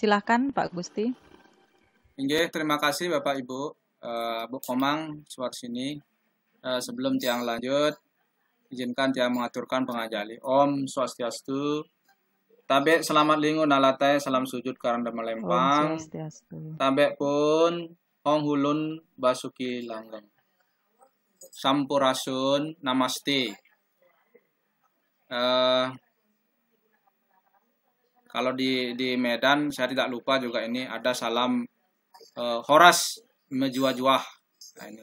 Silahkan Pak Gusti. Oke, terima kasih Bapak Ibu. Uh, Bu Komang, suar sini. Uh, sebelum tiang lanjut, izinkan tiang mengaturkan pengajali. Om Swastiastu. Tabe selamat lingu nalatai salam sujud karanda melempang. Tabe pun Hong Hulun Basuki Langgeng. Sampurasun Namaste. Uh, kalau di di Medan saya tidak lupa juga ini ada salam uh, Horas Mejuah-juah. Nah, ini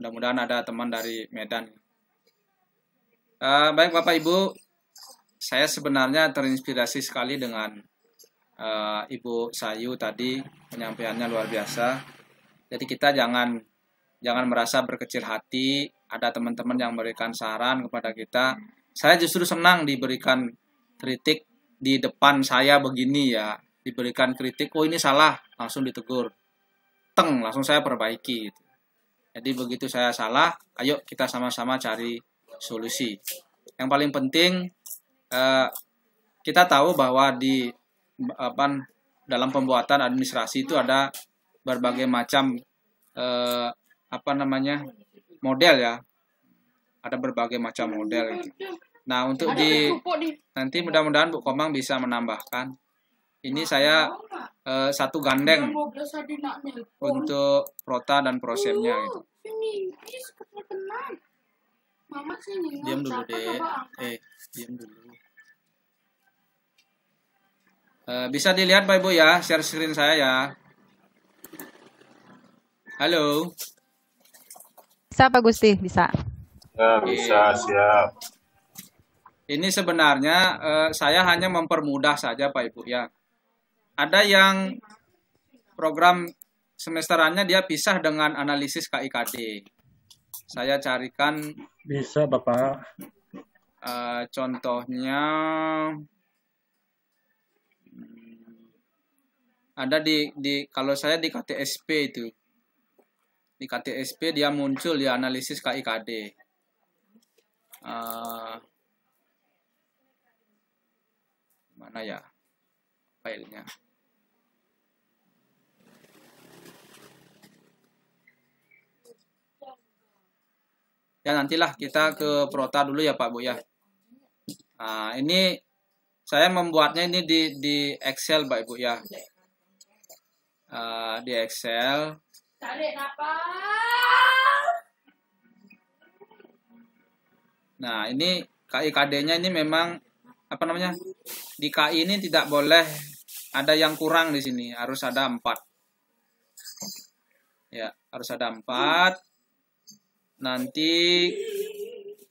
mudah-mudahan ada teman dari Medan. Uh, baik Bapak Ibu, saya sebenarnya terinspirasi sekali dengan uh, Ibu Sayu tadi penyampaiannya luar biasa jadi kita jangan jangan merasa berkecil hati. Ada teman-teman yang memberikan saran kepada kita. Saya justru senang diberikan kritik di depan saya begini ya. Diberikan kritik, oh ini salah, langsung ditegur. Teng, langsung saya perbaiki. Jadi begitu saya salah, ayo kita sama-sama cari solusi. Yang paling penting eh, kita tahu bahwa di apa dalam pembuatan administrasi itu ada berbagai macam eh, apa namanya model ya ada berbagai macam model itu. Nah untuk di nanti mudah-mudahan Bu Komang bisa menambahkan ini saya eh, satu gandeng untuk prota dan prosemnya gitu. Diam dulu deh. Eh, diam dulu. Uh, bisa dilihat Pak Ibu ya, share screen saya ya. Halo. Bisa Pak Gusti, bisa. Ya, bisa, siap. Ini sebenarnya eh, saya hanya mempermudah saja Pak Ibu ya. Ada yang program semesterannya dia pisah dengan analisis KIKD. Saya carikan bisa Bapak. Uh, contohnya hmm, ada di di kalau saya di KTSP itu di KTSP dia muncul di analisis KIKD. Uh, mana ya filenya? Ya nantilah kita ke Prota dulu ya Pak Bu ya. Nah, ini saya membuatnya ini di di Excel Pak Ibu ya. Uh, di Excel Nah, ini KIKD-nya ini memang apa namanya? Di KI ini tidak boleh ada yang kurang di sini, harus ada empat. Ya, harus ada empat. Nanti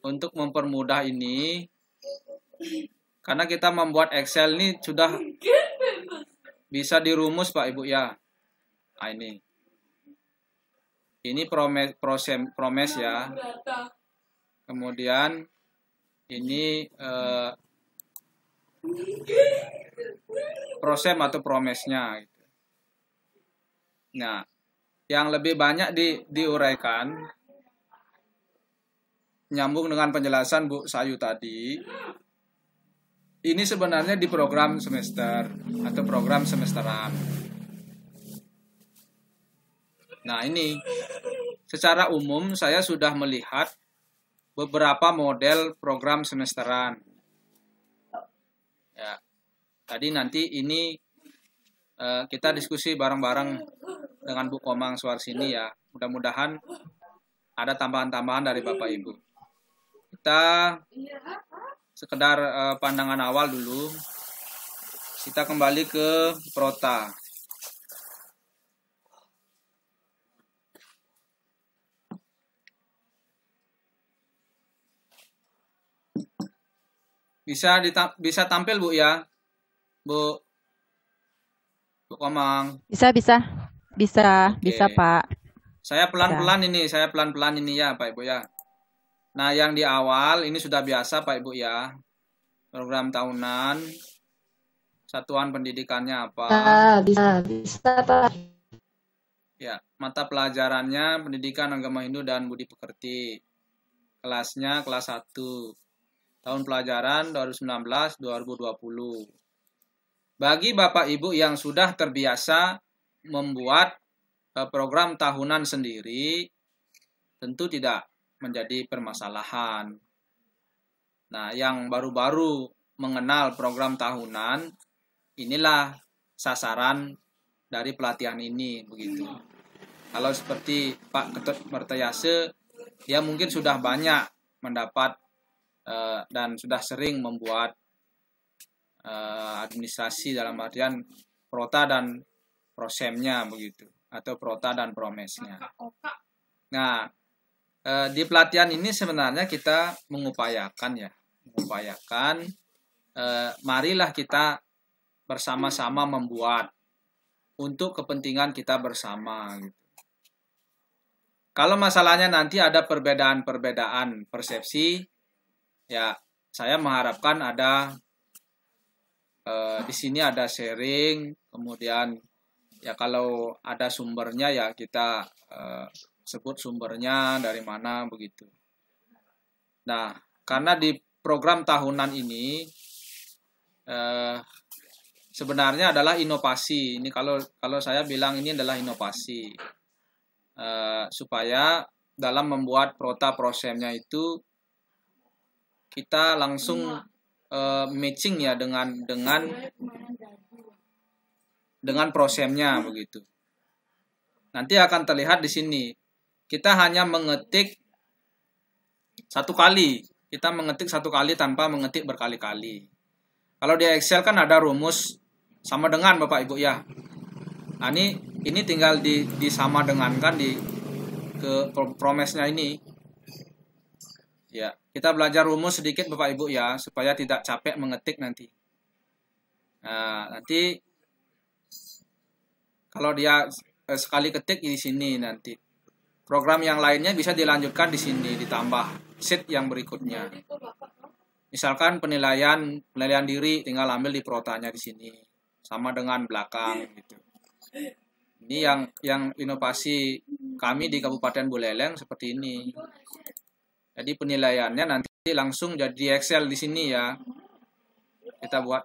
untuk mempermudah ini, karena kita membuat Excel ini sudah bisa dirumus Pak Ibu ya. Nah, ini ini promes prosem promes ya kemudian ini eh, prosem atau promesnya gitu. nah yang lebih banyak di diuraikan nyambung dengan penjelasan Bu Sayu tadi ini sebenarnya di program semester atau program semesteran Nah, ini secara umum saya sudah melihat beberapa model program semesteran. Ya. Tadi nanti ini uh, kita diskusi bareng-bareng dengan Bu Komang sini ya. Mudah-mudahan ada tambahan-tambahan dari Bapak Ibu. Kita sekedar uh, pandangan awal dulu. Kita kembali ke Prota. Bisa dita bisa tampil Bu ya? Bu. Bu Komang. Bisa bisa. Bisa, Oke. bisa Pak. Saya pelan-pelan ini, saya pelan-pelan ini ya Pak Ibu ya. Nah, yang di awal ini sudah biasa Pak Ibu ya. Program tahunan. Satuan pendidikannya apa? Bisa, bisa Pak. Ya, mata pelajarannya pendidikan agama Hindu dan budi pekerti. Kelasnya kelas 1 tahun pelajaran 2019-2020. bagi Bapak Ibu yang sudah terbiasa membuat eh, program tahunan sendiri, tentu tidak menjadi permasalahan. Nah, yang baru-baru mengenal program tahunan, inilah sasaran dari pelatihan ini begitu. Kalau seperti Pak Ketut Mertayase, dia mungkin sudah banyak mendapat uh, dan sudah sering membuat uh, administrasi dalam artian prota dan prosemnya begitu atau prota dan promesnya. Nah, uh, di pelatihan ini sebenarnya kita mengupayakan ya, mengupayakan uh, marilah kita bersama-sama membuat untuk kepentingan kita bersama gitu. Kalau masalahnya nanti ada perbedaan-perbedaan persepsi, ya saya mengharapkan ada eh, di sini ada sharing, kemudian ya kalau ada sumbernya ya kita eh, sebut sumbernya dari mana begitu. Nah, karena di program tahunan ini eh, sebenarnya adalah inovasi. Ini kalau kalau saya bilang ini adalah inovasi uh, supaya dalam membuat prota prosemnya itu kita langsung uh, matching ya dengan dengan dengan prosemnya begitu. Nanti akan terlihat di sini. Kita hanya mengetik satu kali. Kita mengetik satu kali tanpa mengetik berkali-kali. Kalau di Excel kan ada rumus sama dengan Bapak Ibu ya. Nah, ini ini tinggal di disama dengan kan di ke promesnya ini. Ya, kita belajar rumus sedikit Bapak Ibu ya supaya tidak capek mengetik nanti. Nah, nanti kalau dia eh, sekali ketik di sini nanti. Program yang lainnya bisa dilanjutkan di sini ditambah sheet yang berikutnya. Misalkan penilaian penilaian diri tinggal ambil di protanya di sini sama dengan belakang gitu. Ini yang yang inovasi kami di Kabupaten Buleleng seperti ini. Jadi penilaiannya nanti langsung jadi Excel di sini ya. Kita buat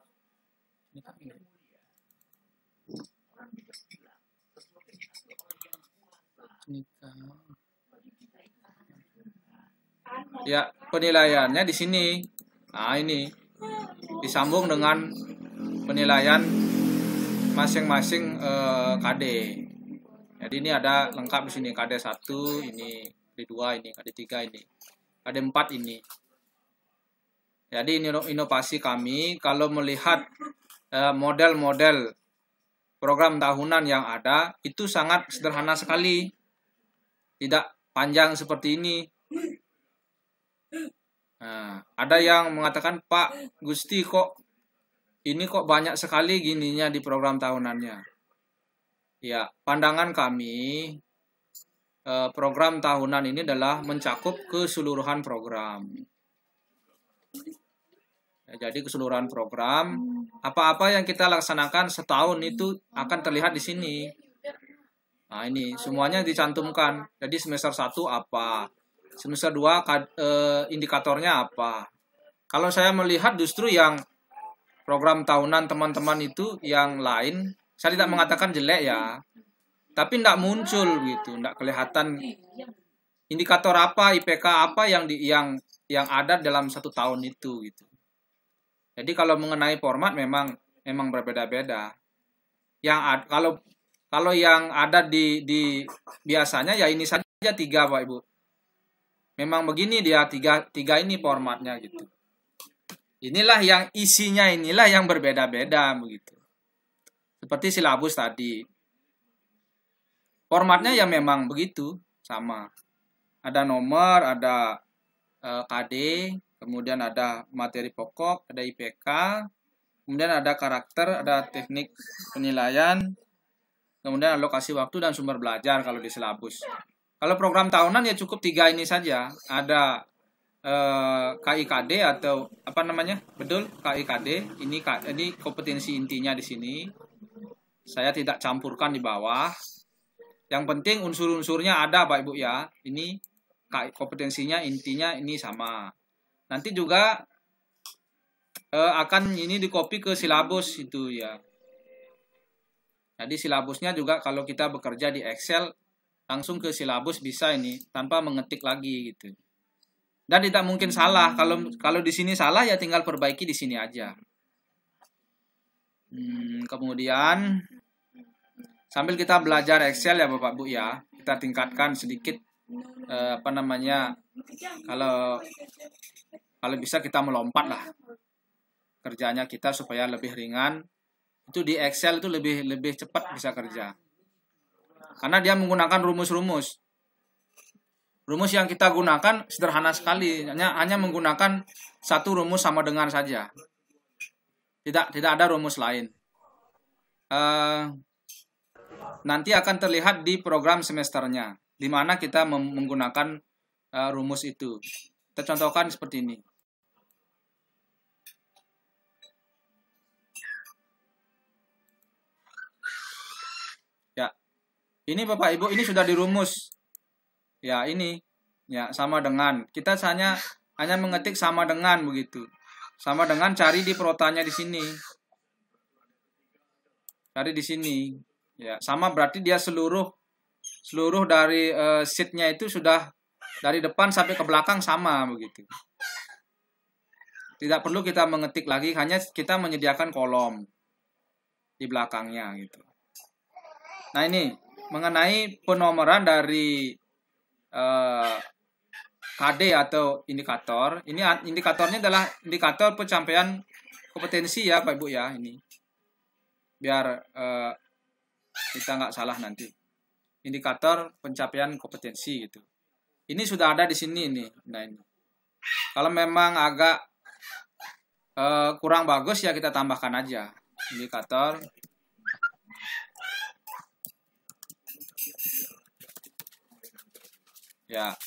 Ya, penilaiannya di sini. Nah, ini disambung dengan penilaian masing-masing uh, KD. Jadi ini ada lengkap di sini KD 1, ini KD 2, ini KD 3 ini. KD 4 ini. Jadi ini inovasi kami kalau melihat eh, model-model program tahunan yang ada itu sangat sederhana sekali. Tidak panjang seperti ini. Nah, ada yang mengatakan, "Pak Gusti kok ini kok banyak sekali gininya di program tahunannya. Ya, pandangan kami program tahunan ini adalah mencakup keseluruhan program. Ya, jadi keseluruhan program, apa-apa yang kita laksanakan setahun itu akan terlihat di sini. Nah, ini semuanya dicantumkan. Jadi semester 1 apa? Semester 2 eh, indikatornya apa? Kalau saya melihat justru yang program tahunan teman-teman itu yang lain saya tidak mengatakan jelek ya tapi tidak muncul gitu tidak kelihatan indikator apa IPK apa yang di yang yang ada dalam satu tahun itu gitu. Jadi kalau mengenai format memang memang berbeda-beda. Yang ad, kalau kalau yang ada di di biasanya ya ini saja tiga pak ibu. Memang begini dia tiga tiga ini formatnya gitu. Inilah yang isinya inilah yang berbeda-beda begitu. Seperti silabus tadi. Formatnya ya memang begitu, sama. Ada nomor, ada eh, KD, kemudian ada materi pokok, ada IPK, kemudian ada karakter, ada teknik penilaian, kemudian alokasi waktu dan sumber belajar kalau di silabus. Kalau program tahunan ya cukup tiga ini saja. Ada Eh, KIKD atau apa namanya? Betul, KIKD. Ini ini kompetensi intinya di sini. Saya tidak campurkan di bawah. Yang penting unsur-unsurnya ada, Pak Ibu ya. Ini kompetensinya intinya ini sama. Nanti juga uh, akan ini di copy ke silabus itu ya. Jadi silabusnya juga kalau kita bekerja di Excel langsung ke silabus bisa ini tanpa mengetik lagi gitu. Dan tidak mungkin salah. Kalau kalau di sini salah ya tinggal perbaiki di sini aja. Hmm, kemudian sambil kita belajar Excel ya Bapak Bu ya, kita tingkatkan sedikit eh, apa namanya kalau kalau bisa kita melompat lah kerjanya kita supaya lebih ringan. Itu di Excel itu lebih lebih cepat bisa kerja. Karena dia menggunakan rumus-rumus. Rumus yang kita gunakan sederhana sekali hanya hanya menggunakan satu rumus sama dengan saja. Tidak tidak ada rumus lain. Uh, nanti akan terlihat di program semesternya di mana kita menggunakan uh, rumus itu kita contohkan seperti ini Ini Bapak Ibu, ini sudah dirumus. Ya, ini. Ya, sama dengan. Kita hanya hanya mengetik sama dengan begitu. Sama dengan cari di protanya di sini. Cari di sini. Ya, sama berarti dia seluruh seluruh dari uh, sheetnya itu sudah dari depan sampai ke belakang sama begitu. Tidak perlu kita mengetik lagi, hanya kita menyediakan kolom di belakangnya gitu. Nah ini mengenai penomoran dari uh, eh, KD atau indikator. Ini indikatornya adalah indikator pencapaian kompetensi ya Pak Ibu ya ini. Biar uh, kita nggak salah nanti. Indikator pencapaian kompetensi gitu. Ini sudah ada di sini nih. Nah ini. Kalau memang agak uh, kurang bagus ya kita tambahkan aja indikator Ya,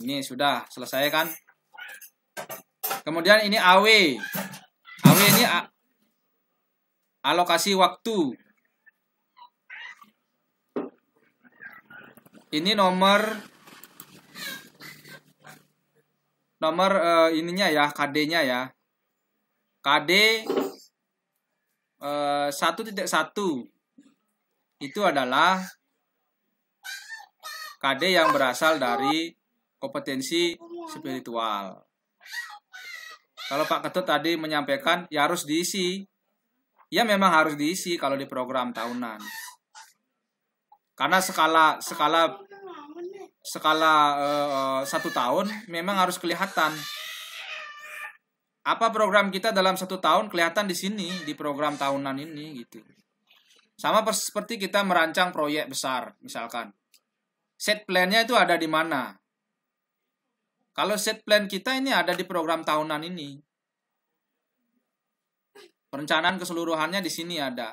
ini sudah selesai kan? Kemudian ini AW. AW ini alokasi waktu. Ini nomor nomor uh, ininya ya, KD-nya ya. KD uh, 1.1 itu adalah KD yang berasal dari kompetensi spiritual. Kalau Pak Ketut tadi menyampaikan ya harus diisi. Ya memang harus diisi kalau di program tahunan. Karena skala skala skala uh, satu tahun memang harus kelihatan. Apa program kita dalam satu tahun kelihatan di sini di program tahunan ini gitu. Sama seperti kita merancang proyek besar misalkan set plan-nya itu ada di mana? Kalau set plan kita ini ada di program tahunan ini. Perencanaan keseluruhannya di sini ada.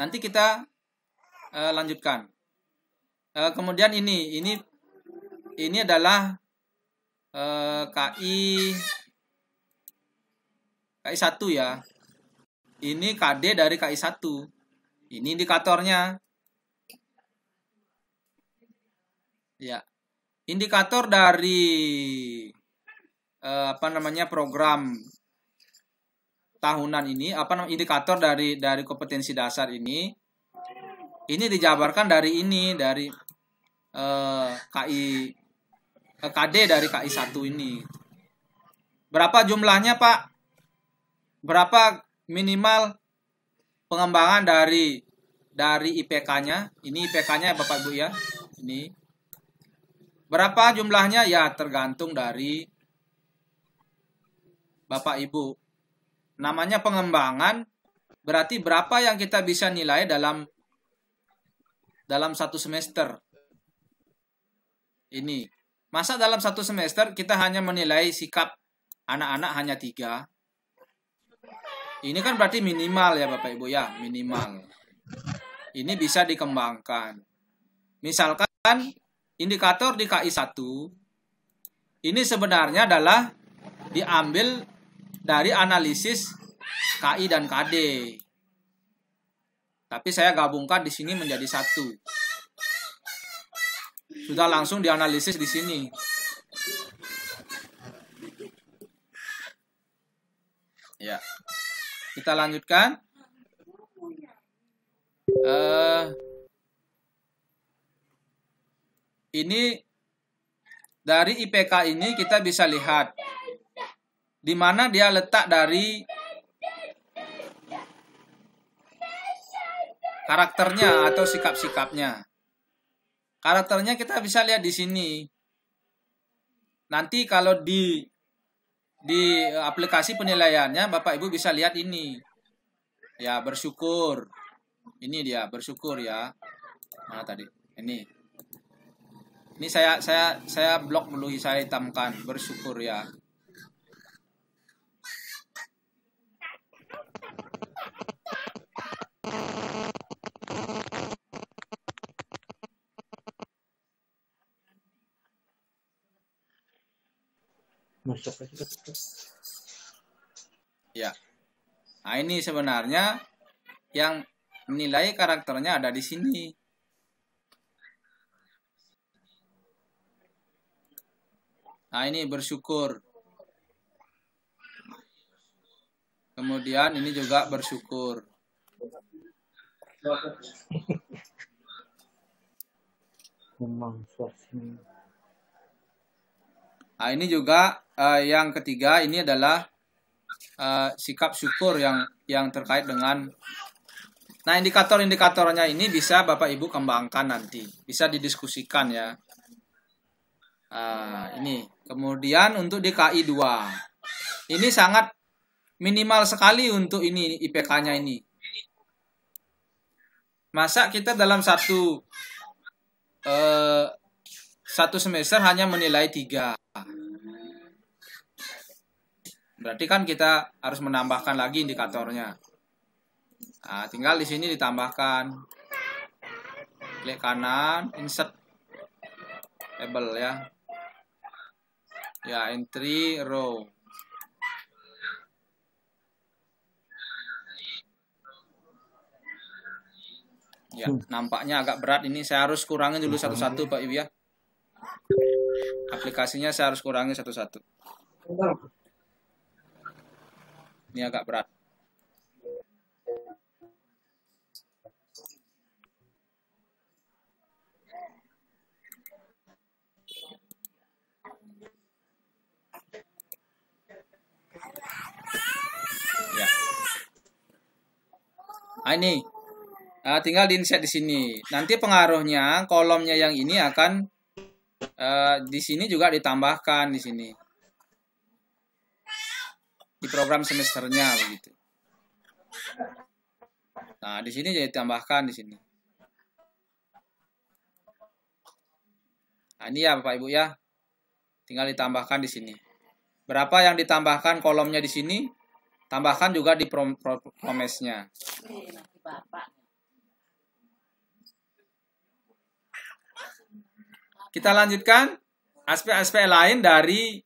Nanti kita uh, lanjutkan. Uh, kemudian ini, ini ini adalah uh, KI KI 1 ya. Ini KD dari KI 1. Ini indikatornya. Ya. Indikator dari eh, apa namanya program tahunan ini, apa namanya indikator dari dari kompetensi dasar ini ini dijabarkan dari ini dari eh, KI eh, KD dari KI 1 ini. Berapa jumlahnya, Pak? Berapa minimal pengembangan dari dari IPK-nya? Ini IPK-nya Bapak Ibu ya. Ini Berapa jumlahnya? Ya tergantung dari Bapak Ibu. Namanya pengembangan berarti berapa yang kita bisa nilai dalam dalam satu semester. Ini. Masa dalam satu semester kita hanya menilai sikap anak-anak hanya tiga? Ini kan berarti minimal ya Bapak Ibu ya, minimal. Ini bisa dikembangkan. Misalkan indikator di KI 1 ini sebenarnya adalah diambil dari analisis KI dan KD. Tapi saya gabungkan di sini menjadi satu. Sudah langsung dianalisis di sini. Ya. Kita lanjutkan. Uh, ini dari IPK ini kita bisa lihat di mana dia letak dari karakternya atau sikap-sikapnya. Karakternya kita bisa lihat di sini. Nanti kalau di di aplikasi penilaiannya Bapak Ibu bisa lihat ini. Ya, bersyukur. Ini dia, bersyukur ya. Mana tadi? Ini. Ini saya saya saya blok dulu saya hitamkan bersyukur ya. Ya. Nah, ini sebenarnya yang menilai karakternya ada di sini. Nah, ini bersyukur. Kemudian ini juga bersyukur. Memang. Nah, ini juga eh, yang ketiga ini adalah eh, sikap syukur yang yang terkait dengan Nah, indikator-indikatornya ini bisa Bapak Ibu kembangkan nanti, bisa didiskusikan ya. Ah, ini. Kemudian untuk DKI 2. Ini sangat minimal sekali untuk ini IPK-nya ini. Masa kita dalam satu eh, satu semester hanya menilai tiga. Berarti kan kita harus menambahkan lagi indikatornya. Nah, tinggal di sini ditambahkan. Klik kanan, insert label ya. Ya, entry row. Ya, nampaknya agak berat ini. Saya harus kurangin dulu satu-satu, Pak Ibu ya. Aplikasinya saya harus kurangi satu-satu. Ini agak berat. Ya. Nah, ini. Nah, tinggal di-insert di sini. Nanti pengaruhnya kolomnya yang ini akan eh, di sini juga ditambahkan di sini. Di program semesternya begitu. Nah, di sini jadi tambahkan di sini. Nah, ini ya Bapak Ibu ya. Tinggal ditambahkan di sini. Berapa yang ditambahkan kolomnya di sini? Tambahkan juga di prom pro Kita lanjutkan aspek-aspek lain dari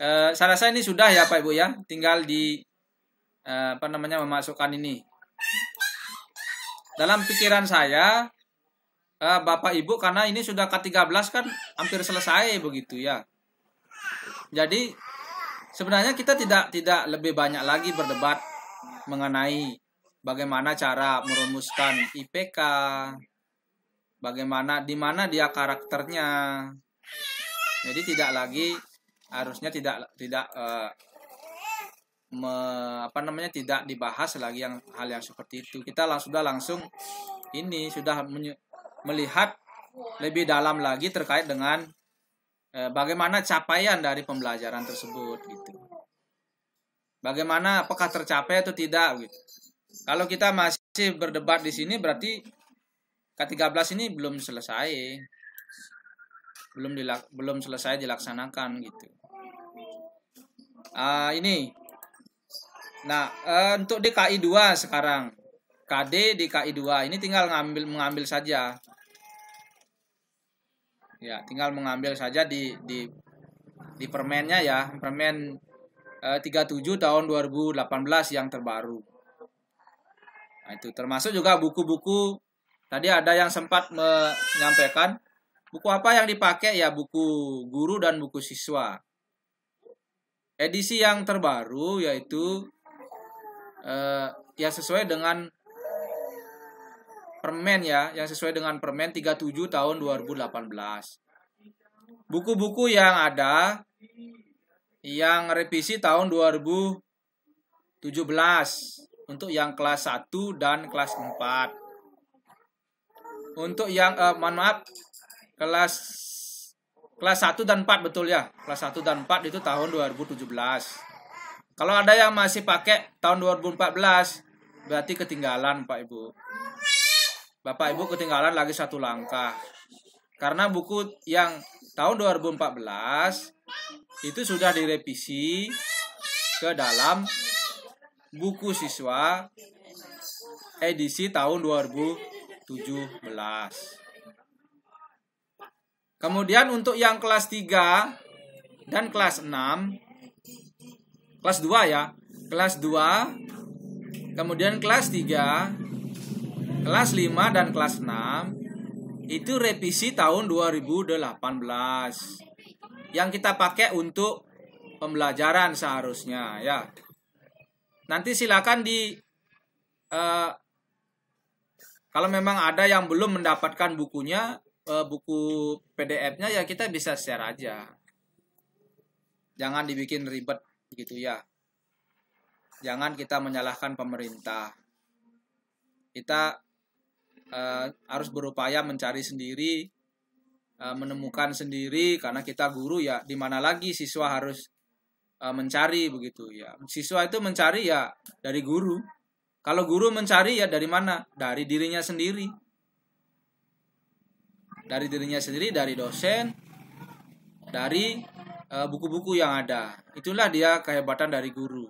eh, saya rasa ini sudah ya Pak Ibu ya. Tinggal di eh, apa namanya memasukkan ini. Dalam pikiran saya eh, Bapak Ibu karena ini sudah ke-13 kan hampir selesai begitu ya. Jadi sebenarnya kita tidak tidak lebih banyak lagi berdebat mengenai bagaimana cara merumuskan IPK, bagaimana di mana dia karakternya. Jadi tidak lagi harusnya tidak tidak eh, me, apa namanya tidak dibahas lagi yang hal yang seperti itu. Kita lang, sudah langsung ini sudah melihat lebih dalam lagi terkait dengan eh, bagaimana capaian dari pembelajaran tersebut gitu. Bagaimana apakah tercapai atau tidak gitu. Kalau kita masih berdebat di sini berarti K13 ini belum selesai. Belum dilak, belum selesai dilaksanakan gitu. Ah ini. Nah, eh, untuk DKI 2 sekarang. KD DKI 2 ini tinggal ngambil mengambil saja. Ya, tinggal mengambil saja di di di permennya ya, permen eh, 37 tahun 2018 yang terbaru. Nah, itu termasuk juga buku-buku tadi ada yang sempat menyampaikan buku apa yang dipakai ya buku guru dan buku siswa. Edisi yang terbaru yaitu eh, ya sesuai dengan permen ya, yang sesuai dengan permen 37 tahun 2018. buku-buku yang ada yang revisi tahun 2017 untuk yang kelas 1 dan kelas 4. Untuk yang eh, mohon maaf kelas kelas 1 dan 4 betul ya. Kelas 1 dan 4 itu tahun 2017. Kalau ada yang masih pakai tahun 2014 berarti ketinggalan Pak Ibu. Bapak Ibu ketinggalan lagi satu langkah. Karena buku yang tahun 2014 itu sudah direvisi ke dalam buku siswa edisi tahun 2017. Kemudian untuk yang kelas 3 dan kelas 6 kelas 2 ya. Kelas 2 kemudian kelas 3 kelas 5 dan kelas 6 itu revisi tahun 2018 yang kita pakai untuk pembelajaran seharusnya ya nanti silakan di uh, kalau memang ada yang belum mendapatkan bukunya uh, buku PDF-nya ya kita bisa share aja jangan dibikin ribet gitu ya jangan kita menyalahkan pemerintah kita uh, harus berupaya mencari sendiri, uh, menemukan sendiri karena kita guru ya di mana lagi siswa harus mencari begitu ya. Siswa itu mencari ya dari guru. Kalau guru mencari ya dari mana? Dari dirinya sendiri. Dari dirinya sendiri, dari dosen, dari buku-buku uh, yang ada. Itulah dia kehebatan dari guru.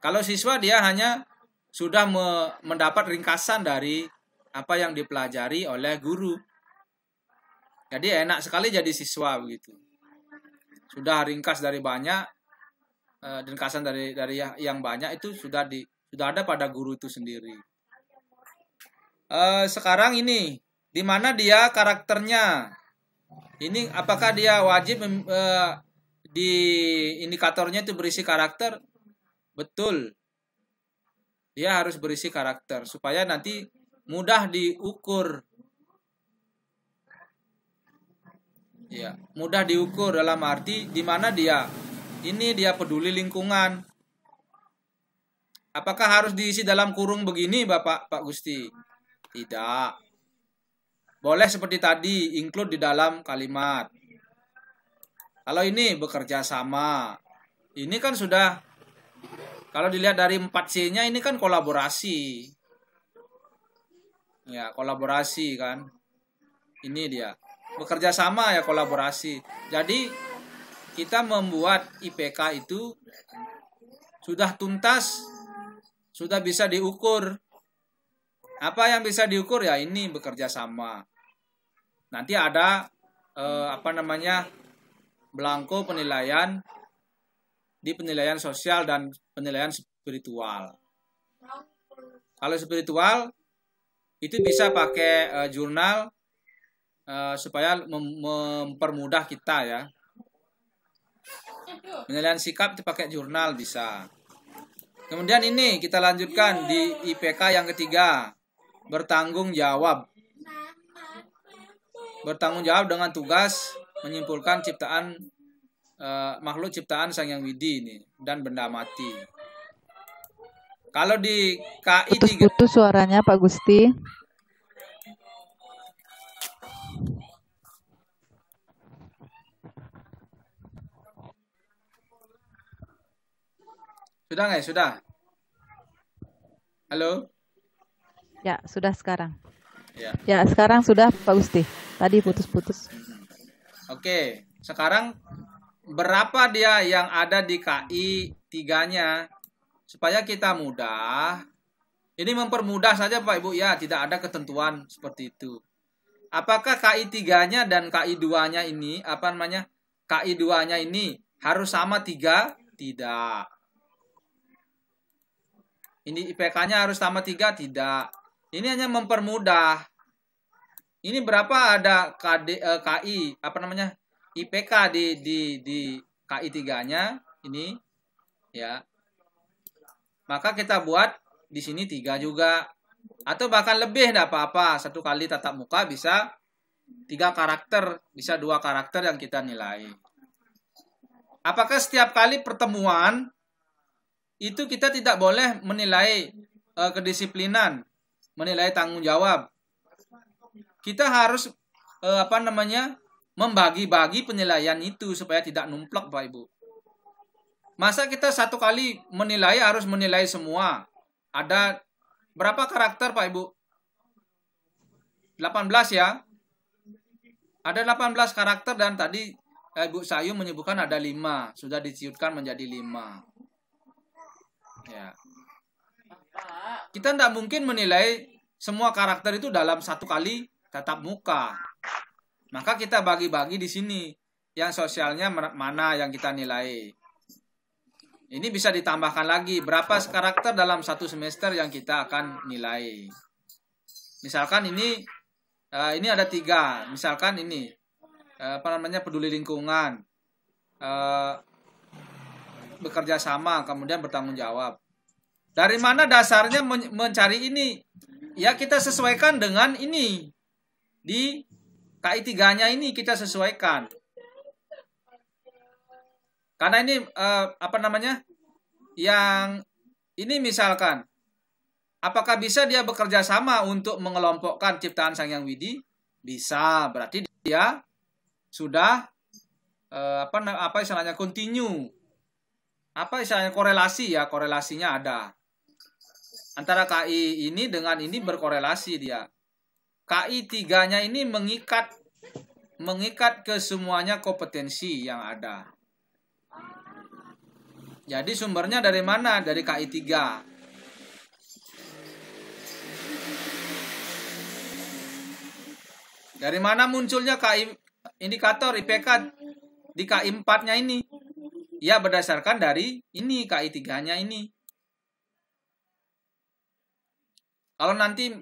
Kalau siswa dia hanya sudah me mendapat ringkasan dari apa yang dipelajari oleh guru. Jadi enak sekali jadi siswa begitu. Sudah ringkas dari banyak eh, ringkasan dari dari yang banyak itu sudah di sudah ada pada guru itu sendiri. Eh, sekarang ini di mana dia karakternya? Ini apakah dia wajib eh, di indikatornya itu berisi karakter? Betul. Dia harus berisi karakter supaya nanti mudah diukur. Ya, mudah diukur dalam arti di mana dia ini dia peduli lingkungan. Apakah harus diisi dalam kurung begini Bapak Pak Gusti? Tidak. Boleh seperti tadi include di dalam kalimat. Kalau ini bekerja sama. Ini kan sudah kalau dilihat dari 4C-nya ini kan kolaborasi. Ya, kolaborasi kan. Ini dia. Bekerja sama ya kolaborasi. Jadi kita membuat IPK itu sudah tuntas, sudah bisa diukur. Apa yang bisa diukur ya ini bekerja sama. Nanti ada eh, apa namanya belangko penilaian di penilaian sosial dan penilaian spiritual. Kalau spiritual itu bisa pakai uh, jurnal uh, supaya mem mempermudah kita ya. Penilaian sikap itu pakai jurnal bisa. Kemudian ini kita lanjutkan di IPK yang ketiga. Bertanggung jawab. Bertanggung jawab dengan tugas menyimpulkan ciptaan uh, makhluk ciptaan Sang Yang Widi ini dan benda mati. Kalau di KI Putus-putus suaranya Pak Gusti. Sudah nggak ya? Sudah. Halo? Ya, sudah sekarang. Ya. Ya, sekarang sudah Pak Gusti. Tadi putus-putus. Oke, sekarang berapa dia yang ada di KI tiganya supaya kita mudah. Ini mempermudah saja Pak Ibu ya, tidak ada ketentuan seperti itu. Apakah KI 3-nya dan KI 2-nya ini apa namanya? KI 2-nya ini harus sama 3? Tidak. Ini IPK-nya harus sama 3? Tidak. Ini hanya mempermudah. Ini berapa ada KD, eh, KI apa namanya? IPK di di di KI 3-nya ini ya maka kita buat di sini tiga juga. Atau bahkan lebih tidak apa-apa. Satu kali tatap muka bisa tiga karakter, bisa dua karakter yang kita nilai. Apakah setiap kali pertemuan itu kita tidak boleh menilai uh, kedisiplinan, menilai tanggung jawab. Kita harus uh, apa namanya membagi-bagi penilaian itu supaya tidak numplak Pak Ibu. Masa kita satu kali menilai harus menilai semua? Ada berapa karakter Pak Ibu? 18 ya. Ada 18 karakter dan tadi Ibu Sayu menyebutkan ada 5. Sudah diciutkan menjadi 5. Ya. Kita tidak mungkin menilai semua karakter itu dalam satu kali tatap muka. Maka kita bagi-bagi di sini. Yang sosialnya mana yang kita nilai. Ini bisa ditambahkan lagi berapa karakter dalam satu semester yang kita akan nilai. Misalkan ini uh, ini ada tiga. Misalkan ini uh, apa namanya peduli lingkungan, uh, bekerja sama, kemudian bertanggung jawab. Dari mana dasarnya men mencari ini? Ya kita sesuaikan dengan ini di KI 3-nya ini kita sesuaikan. Karena ini uh, apa namanya? Yang ini misalkan apakah bisa dia bekerja sama untuk mengelompokkan ciptaan Sang Yang Widi? Bisa. Berarti dia sudah uh, apa apa istilahnya continue. Apa istilahnya korelasi ya, korelasinya ada. Antara KI ini dengan ini berkorelasi dia. KI 3-nya ini mengikat mengikat ke semuanya kompetensi yang ada. Jadi sumbernya dari mana? Dari KI 3. Dari mana munculnya KI indikator IPK di KI 4-nya ini? Ya berdasarkan dari ini KI 3-nya ini. Kalau nanti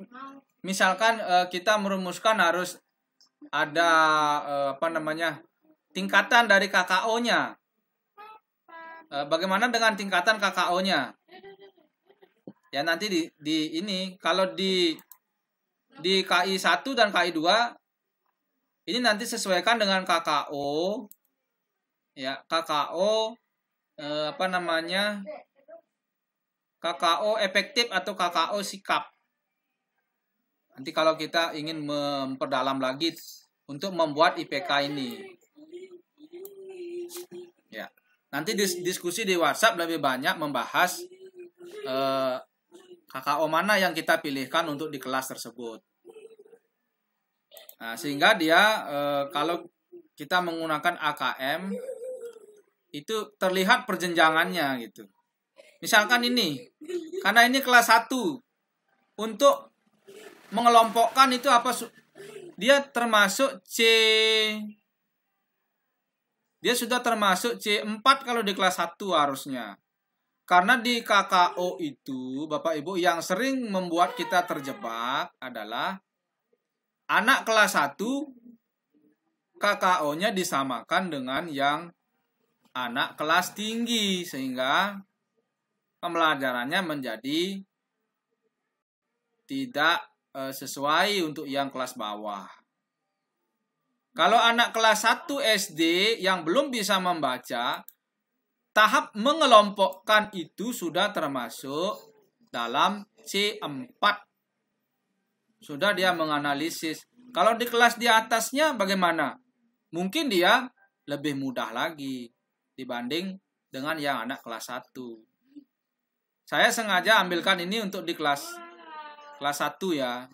misalkan uh, kita merumuskan harus ada uh, apa namanya? tingkatan dari KKO-nya. Eh, bagaimana dengan tingkatan KKO-nya? Ya nanti di, di ini kalau di di KI 1 dan KI 2 ini nanti sesuaikan dengan KKO ya KKO eh, apa namanya KKO efektif atau KKO sikap. Nanti kalau kita ingin memperdalam lagi untuk membuat IPK ini. Nanti dis diskusi di WhatsApp lebih banyak membahas eh, KKO mana yang kita pilihkan untuk di kelas tersebut. Nah, sehingga dia eh, kalau kita menggunakan AKM itu terlihat perjenjangannya gitu. Misalkan ini, karena ini kelas 1 untuk mengelompokkan itu apa dia termasuk C dia sudah termasuk C4 kalau di kelas 1 harusnya. Karena di KKO itu, Bapak Ibu, yang sering membuat kita terjebak adalah anak kelas 1 KKO-nya disamakan dengan yang anak kelas tinggi sehingga pembelajarannya menjadi tidak eh, sesuai untuk yang kelas bawah. Kalau anak kelas 1 SD yang belum bisa membaca, tahap mengelompokkan itu sudah termasuk dalam C4. Sudah dia menganalisis. Kalau di kelas di atasnya bagaimana? Mungkin dia lebih mudah lagi dibanding dengan yang anak kelas 1. Saya sengaja ambilkan ini untuk di kelas kelas 1 ya.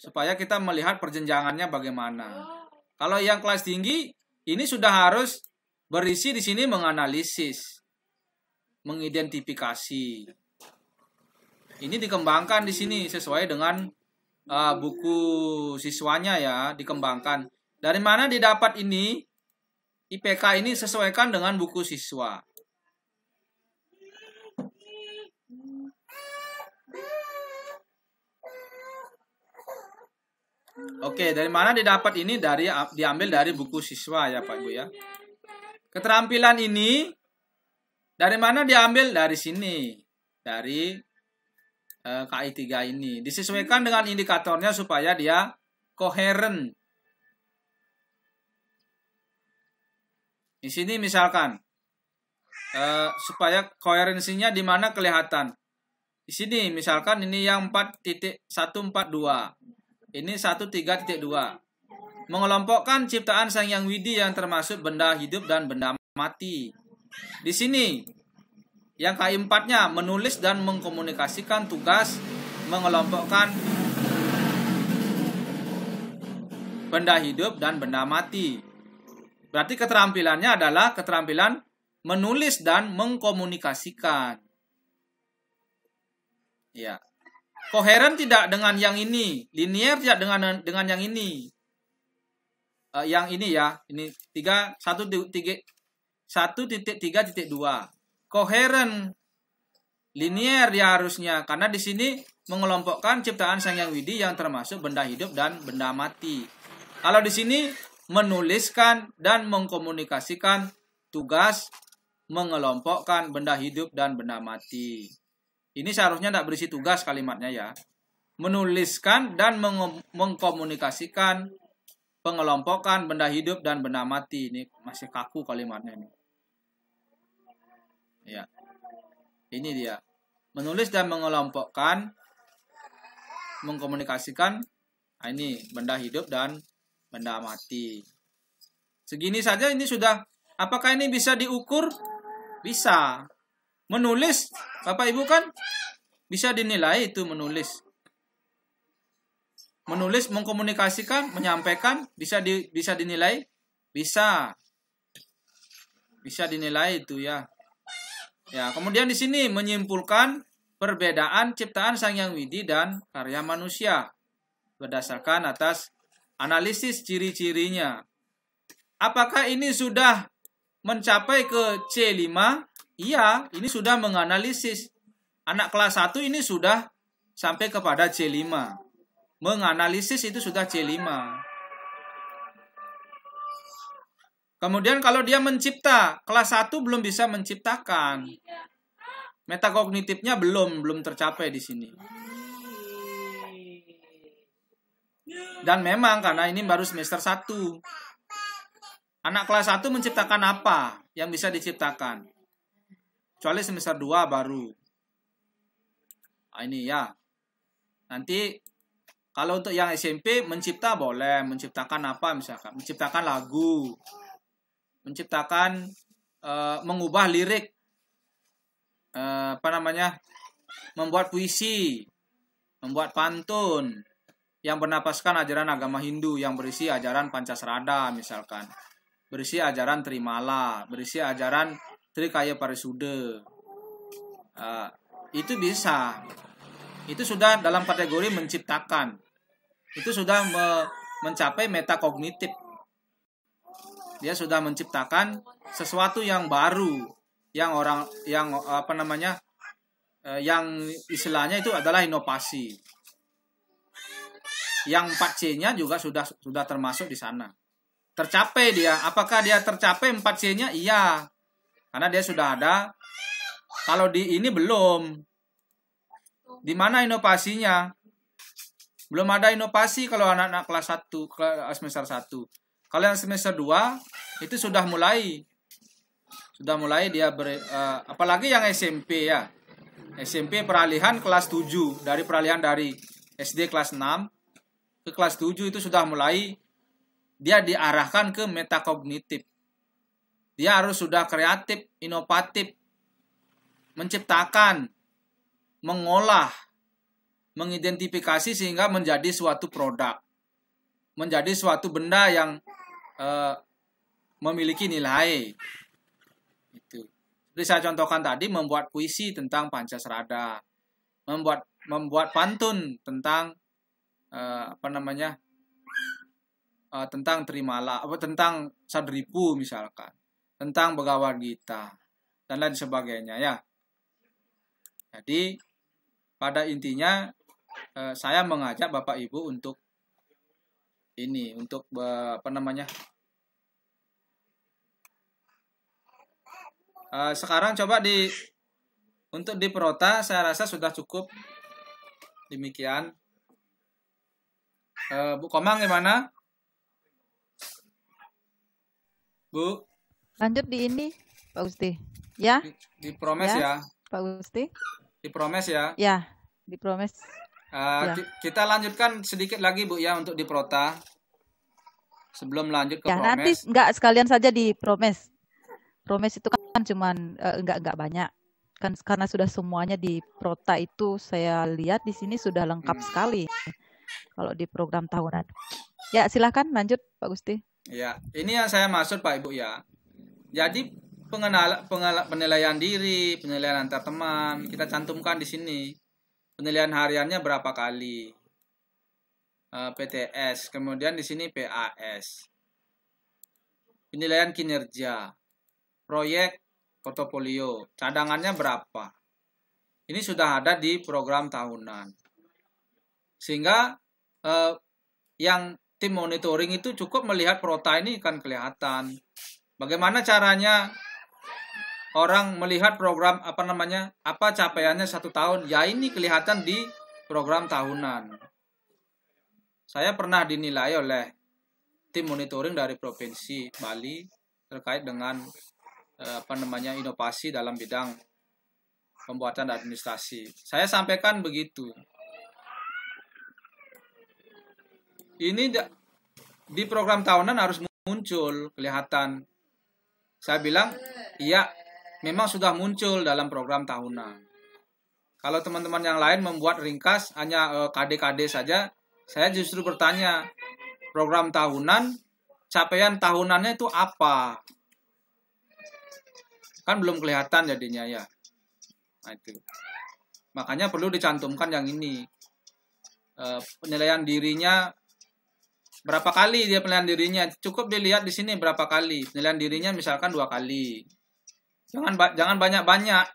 Supaya kita melihat perjenjangannya bagaimana. Kalau yang kelas tinggi ini sudah harus berisi di sini menganalisis, mengidentifikasi. Ini dikembangkan di sini sesuai dengan uh, buku siswanya ya, dikembangkan. Dari mana didapat ini? IPK ini sesuaikan dengan buku siswa. Oke, dari mana didapat ini? Dari diambil dari buku siswa ya Pak Ibu ya. Keterampilan ini dari mana diambil? Dari sini. Dari eh, KI 3 ini. Disesuaikan dengan indikatornya supaya dia koheren. Di sini misalkan eh, supaya koherensinya di mana kelihatan. Di sini misalkan ini yang 4.142. Ini 13.2. Mengelompokkan ciptaan Sang Yang Widi yang termasuk benda hidup dan benda mati. Di sini yang keempatnya menulis dan mengkomunikasikan tugas mengelompokkan benda hidup dan benda mati. Berarti keterampilannya adalah keterampilan menulis dan mengkomunikasikan. Ya. Koheren tidak dengan yang ini, linier tidak dengan dengan yang ini. Uh, yang ini ya, ini tiga satu tiga satu titik tiga titik dua. Koheren linier dia harusnya karena di sini mengelompokkan ciptaan Sang Yang Widi yang termasuk benda hidup dan benda mati. Kalau di sini menuliskan dan mengkomunikasikan tugas mengelompokkan benda hidup dan benda mati. Ini seharusnya tidak berisi tugas kalimatnya ya. Menuliskan dan meng mengkomunikasikan pengelompokan benda hidup dan benda mati. Ini masih kaku kalimatnya ini. Ya. Ini dia. Menulis dan mengelompokkan mengkomunikasikan nah ini benda hidup dan benda mati. Segini saja ini sudah apakah ini bisa diukur? Bisa. Menulis, Bapak Ibu kan bisa dinilai itu menulis. Menulis, mengkomunikasikan, menyampaikan bisa di, bisa dinilai? Bisa. Bisa dinilai itu ya. Ya, kemudian di sini menyimpulkan perbedaan ciptaan Sang Yang Widi dan karya manusia berdasarkan atas analisis ciri-cirinya. Apakah ini sudah mencapai ke C5? Iya, ini sudah menganalisis. Anak kelas 1 ini sudah sampai kepada C5. Menganalisis itu sudah C5. Kemudian kalau dia mencipta, kelas 1 belum bisa menciptakan. Metakognitifnya belum belum tercapai di sini. Dan memang karena ini baru semester 1. Anak kelas 1 menciptakan apa yang bisa diciptakan? Kecuali semester 2 baru. Nah, ini ya. Nanti kalau untuk yang SMP mencipta boleh, menciptakan apa misalkan, menciptakan lagu, menciptakan uh, mengubah lirik, uh, apa namanya, membuat puisi, membuat pantun, yang bernapaskan ajaran agama Hindu yang berisi ajaran Pancasrada misalkan, berisi ajaran Trimala, berisi ajaran Trikaya Parisude. Uh, itu bisa. Itu sudah dalam kategori menciptakan. Itu sudah me mencapai metakognitif. Dia sudah menciptakan sesuatu yang baru, yang orang yang apa namanya? Uh, yang istilahnya itu adalah inovasi. Yang 4C-nya juga sudah sudah termasuk di sana. Tercapai dia. Apakah dia tercapai 4C-nya? Iya. Karena dia sudah ada. Kalau di ini belum. Di mana inovasinya? Belum ada inovasi kalau anak-anak kelas 1, semester 1. Kalau yang semester 2 itu sudah mulai. Sudah mulai dia ber, uh, apalagi yang SMP ya. SMP peralihan kelas 7 dari peralihan dari SD kelas 6 ke kelas 7 itu sudah mulai dia diarahkan ke metakognitif. Dia harus sudah kreatif, inovatif, menciptakan, mengolah, mengidentifikasi sehingga menjadi suatu produk, menjadi suatu benda yang uh, memiliki nilai. Itu. Seperti saya contohkan tadi, membuat puisi tentang Pancasrada, membuat membuat pantun tentang uh, apa namanya uh, tentang terimalah apa tentang sadripu misalkan tentang Bhagavad Gita dan lain sebagainya ya. Jadi pada intinya eh, saya mengajak Bapak Ibu untuk ini untuk apa namanya eh, sekarang coba di untuk di Prota saya rasa sudah cukup demikian eh, Bu Komang gimana Bu Lanjut di ini, Pak Gusti. Ya, Di, di promes Ya. ya. Pak Gusti. Di promes ya. Ya, di promes. Eh, Ya. ki- kita lanjutkan sedikit lagi Bu ya untuk di prota. Sebelum lanjut ke Ya, nanti promes. enggak sekalian saja di promes. Promes itu kan cuman eh, enggak enggak banyak. Kan karena sudah semuanya di prota itu saya lihat di sini sudah lengkap Hmm. sekali. Kalau di program tahunan. Ya, silakan lanjut Pak Gusti. Ya, ini yang saya maksud Pak Ibu ya. Jadi pengenal, pengal- penilaian diri, penilaian antar teman, kita cantumkan di sini. Penilaian hariannya berapa kali? Eh, PTS, kemudian di sini PAS. Penilaian kinerja, proyek, portofolio, cadangannya berapa? Ini sudah ada di program tahunan. Sehingga eh, yang tim monitoring itu cukup melihat prota ini kan kelihatan. Bagaimana caranya orang melihat program apa namanya apa capaiannya satu tahun? Ya ini kelihatan di program tahunan. Saya pernah dinilai oleh tim monitoring dari provinsi Bali terkait dengan eh, apa namanya inovasi dalam bidang pembuatan administrasi. Saya sampaikan begitu. Ini di program tahunan harus muncul kelihatan. Saya bilang, iya, memang sudah muncul dalam program tahunan. Kalau teman-teman yang lain membuat ringkas hanya eh, KD-KD saja, saya justru bertanya, program tahunan, capaian tahunannya itu apa? Kan belum kelihatan jadinya ya. Nah, itu. Makanya perlu dicantumkan yang ini. Eh, penilaian dirinya berapa kali dia penilaian dirinya? Cukup dilihat di sini berapa kali. Penilaian dirinya misalkan dua kali. Jangan ba- jangan banyak banyak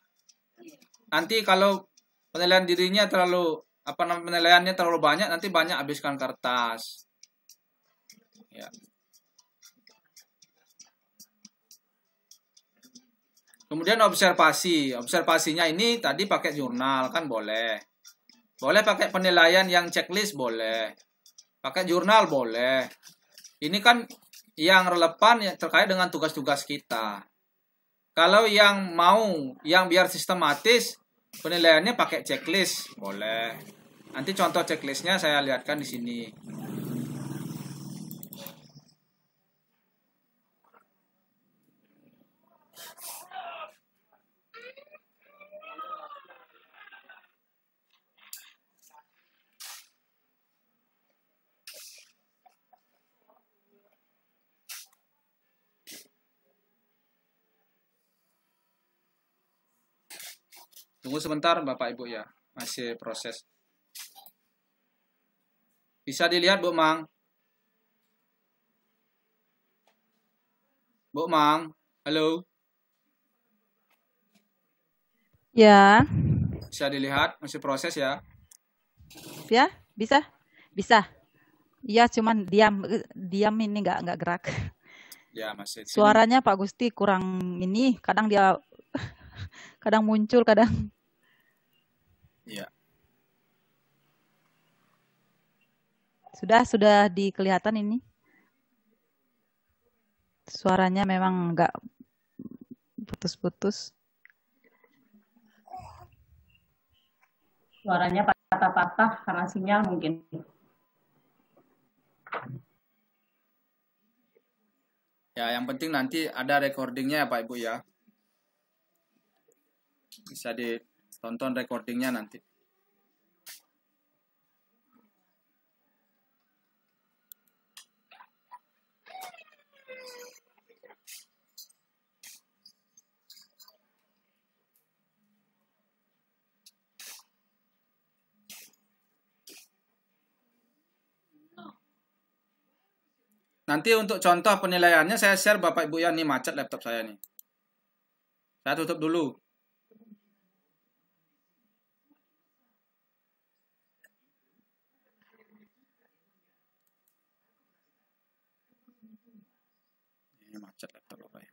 nanti kalau penilaian dirinya terlalu apa namanya penilaiannya terlalu banyak nanti banyak habiskan kertas. Ya. Kemudian observasi. Observasinya ini tadi pakai jurnal kan boleh. Boleh pakai penilaian yang checklist boleh pakai jurnal boleh. Ini kan yang relevan ya terkait dengan tugas-tugas kita. Kalau yang mau yang biar sistematis penilaiannya pakai checklist boleh. Nanti contoh checklistnya saya lihatkan di sini. Tunggu sebentar Bapak Ibu ya, masih proses. Bisa dilihat Bu Mang? Bu Mang, halo, Ya, bisa dilihat masih proses ya? ya, bisa, bisa. Iya, cuman diam, diam ini nggak nggak gerak. Ya masih. Sini. Suaranya Pak Gusti kurang ini, kadang dia kadang muncul, kadang Ya. sudah sudah dikelihatan ini. Suaranya memang nggak putus-putus. Suaranya patah-patah karena sinyal mungkin. Ya, yang penting nanti ada recordingnya ya Pak Ibu ya. Bisa ditonton recordingnya nanti. Nanti untuk contoh penilaiannya saya share Bapak Ibu ya, nih macet laptop saya nih. Saya tutup dulu. Ini macet laptop Bapak ya.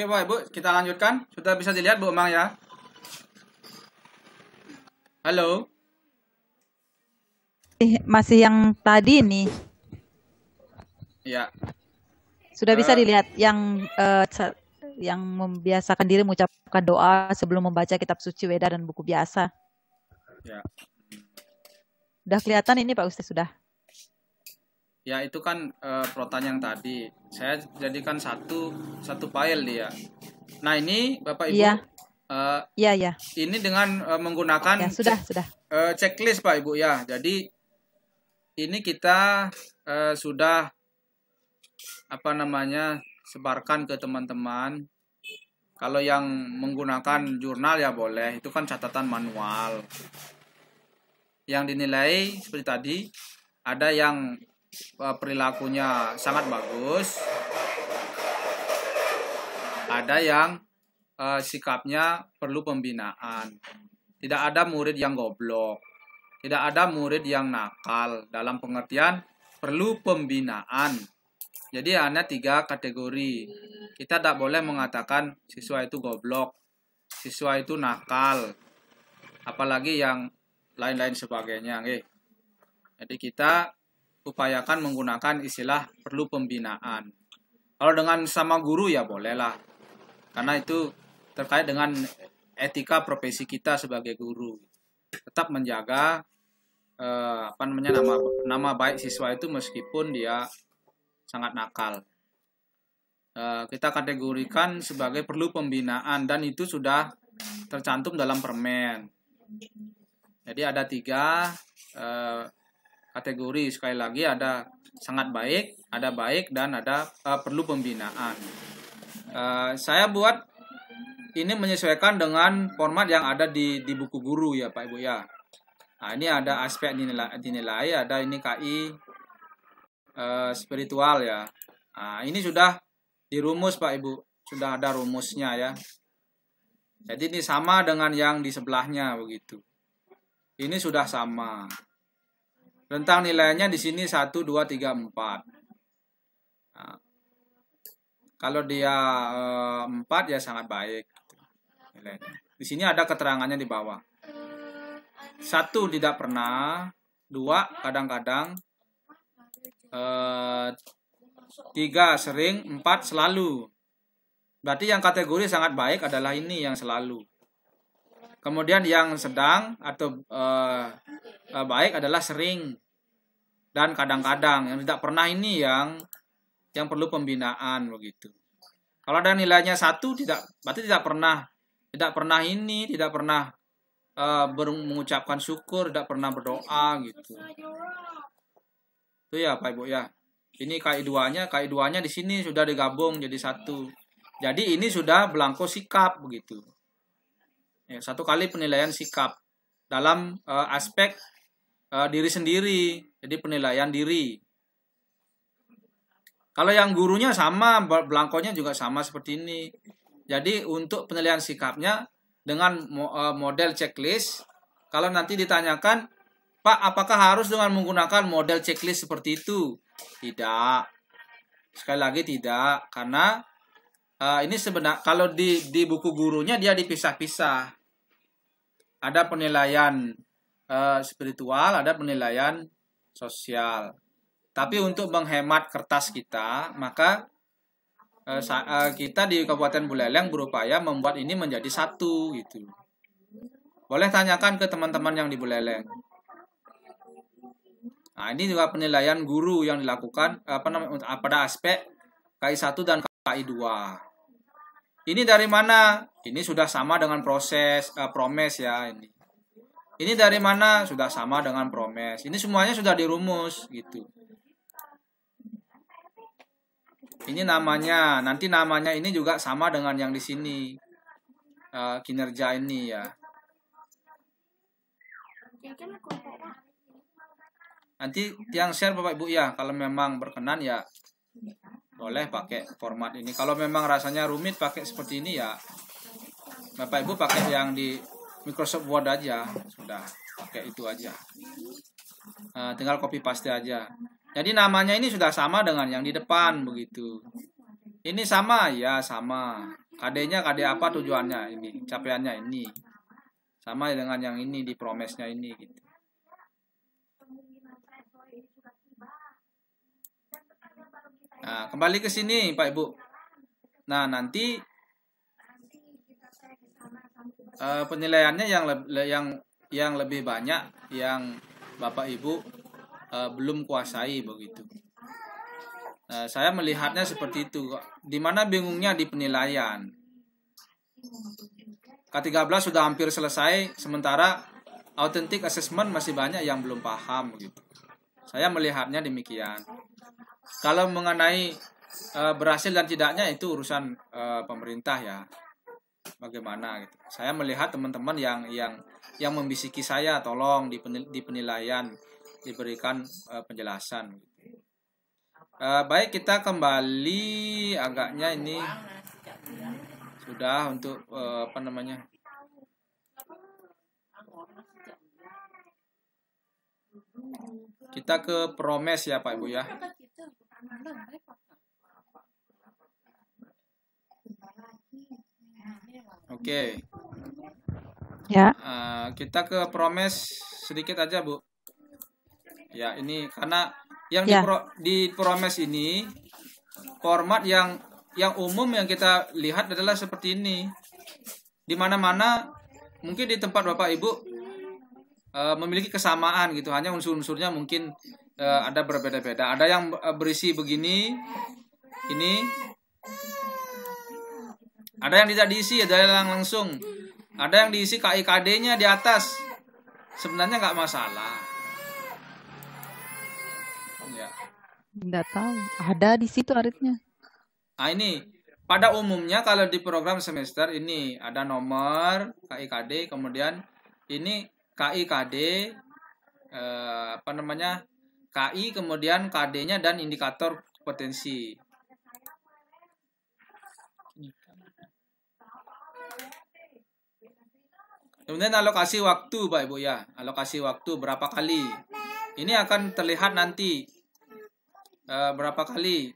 Oke, Bapak Ibu, kita lanjutkan. Sudah bisa dilihat Bu Emang ya? Halo. Eh, Masih yang tadi nih Ya, sudah bisa Eh. dilihat yang sa- yang membiasakan diri mengucapkan doa sebelum membaca kitab suci Weda dan buku biasa. ya. Udah kelihatan ini Pak Ustaz sudah. Ya, itu kan eh, protan yang tadi. Saya jadikan satu satu file dia. Nah, ini Bapak Ibu Iya. eh, Iya, iya. ini dengan eh, menggunakan Ya, sudah, sudah. eh, checklist Pak Ibu ya. Jadi ini kita eh, sudah apa namanya sebarkan ke teman-teman. Kalau yang menggunakan jurnal ya boleh, itu kan catatan manual. Yang dinilai seperti tadi ada yang perilakunya sangat bagus, ada yang eh, sikapnya perlu pembinaan. Tidak ada murid yang goblok. Tidak ada murid yang nakal dalam pengertian perlu pembinaan. Jadi hanya tiga kategori. Kita tidak boleh mengatakan siswa itu goblok, siswa itu nakal, apalagi yang lain-lain sebagainya. Jadi kita upayakan menggunakan istilah perlu pembinaan. Kalau dengan sama guru ya bolehlah, karena itu terkait dengan etika profesi kita sebagai guru. Tetap menjaga eh, apa namanya nama nama baik siswa itu meskipun dia sangat nakal. Eh, kita kategorikan sebagai perlu pembinaan dan itu sudah tercantum dalam permen. Jadi ada tiga eh, kategori sekali lagi ada sangat baik, ada baik dan ada eh, perlu pembinaan. Eh, saya buat ini menyesuaikan dengan format yang ada di di buku guru ya Pak Ibu ya. Nah, ini ada aspek dinilai, dinilai ada ini KI eh, spiritual ya. Nah, ini sudah dirumus Pak Ibu, sudah ada rumusnya ya. Jadi ini sama dengan yang di sebelahnya begitu. Ini sudah sama. Rentang nilainya di sini 1 2 3 4. Nah, kalau dia eh, 4 ya sangat baik nilainya. Di sini ada keterangannya di bawah. Satu tidak pernah, dua kadang-kadang, eh, tiga sering, empat selalu. Berarti yang kategori sangat baik adalah ini yang selalu. Kemudian yang sedang atau eh, eh, baik adalah sering dan kadang-kadang. Yang tidak pernah ini yang yang perlu pembinaan begitu. Kalau ada nilainya satu tidak berarti tidak pernah tidak pernah ini tidak pernah ber- mengucapkan syukur tidak pernah berdoa gitu. Itu ya Pak Ibu ya. Ini KI 2-nya, KI 2-nya di sini sudah digabung jadi satu. Jadi ini sudah belangko sikap begitu. Ya, satu kali penilaian sikap dalam eh, aspek eh, diri sendiri. Jadi penilaian diri. Kalau yang gurunya sama, bel- belangkonya juga sama seperti ini. Jadi untuk penilaian sikapnya dengan eh, model checklist, kalau nanti ditanyakan, Pak, apakah harus dengan menggunakan model checklist seperti itu? Tidak. Sekali lagi tidak, karena eh, ini sebenarnya kalau di di buku gurunya dia dipisah-pisah. Ada penilaian eh, spiritual, ada penilaian sosial. Tapi untuk menghemat kertas kita, maka eh, eh, kita di Kabupaten Buleleng berupaya membuat ini menjadi satu gitu. Boleh tanyakan ke teman-teman yang di Buleleng. Nah, ini juga penilaian guru yang dilakukan apa namanya pada aspek KI 1 dan KI 2. Ini dari mana? Ini sudah sama dengan proses eh, promes ya ini. Ini dari mana? Sudah sama dengan promes. Ini semuanya sudah dirumus gitu. Ini namanya, nanti namanya ini juga sama dengan yang di sini. Eh, kinerja ini ya. Nanti yang share Bapak Ibu ya, kalau memang berkenan ya boleh pakai format ini. Kalau memang rasanya rumit pakai seperti ini ya Bapak Ibu pakai yang di Microsoft Word aja, sudah pakai itu aja. Eh, tinggal copy paste aja. Jadi namanya ini sudah sama dengan yang di depan begitu. Ini sama ya sama. KD-nya KD apa tujuannya ini, capaiannya ini. Sama dengan yang ini di promesnya ini gitu. Nah, kembali ke sini Pak Ibu. Nah, nanti uh, penilaiannya yang yang yang lebih banyak yang Bapak Ibu uh, belum kuasai begitu. Nah, saya melihatnya seperti itu. Di mana bingungnya di penilaian. K13 sudah hampir selesai, sementara authentic assessment masih banyak yang belum paham gitu. Saya melihatnya demikian. Kalau mengenai uh, berhasil dan tidaknya itu urusan uh, pemerintah ya. Bagaimana gitu. Saya melihat teman-teman yang yang yang membisiki saya tolong di, penil, di penilaian diberikan uh, penjelasan. Uh, baik kita kembali agaknya ini sudah untuk uh, apa namanya kita ke promes ya Pak Ibu ya. Oke. Okay. Ya. Uh, kita ke promes sedikit aja Bu. Ya ini karena yang ya. di, pro, di promes ini format yang yang umum yang kita lihat adalah seperti ini. Di mana-mana mungkin di tempat Bapak Ibu uh, memiliki kesamaan gitu, hanya unsur-unsurnya mungkin uh, ada berbeda-beda. Ada yang berisi begini, ini. Ada yang tidak diisi, ada yang langsung. Ada yang diisi KIKD-nya di atas. Sebenarnya nggak masalah. Ya. Nggak tahu. Ada di situ aritnya. Nah ini pada umumnya kalau di program semester ini ada nomor KIKD, kemudian ini KIKD eh, apa namanya KI kemudian KD-nya dan indikator potensi. Kemudian alokasi waktu Pak Ibu ya, alokasi waktu berapa kali. Ini akan terlihat nanti uh, berapa kali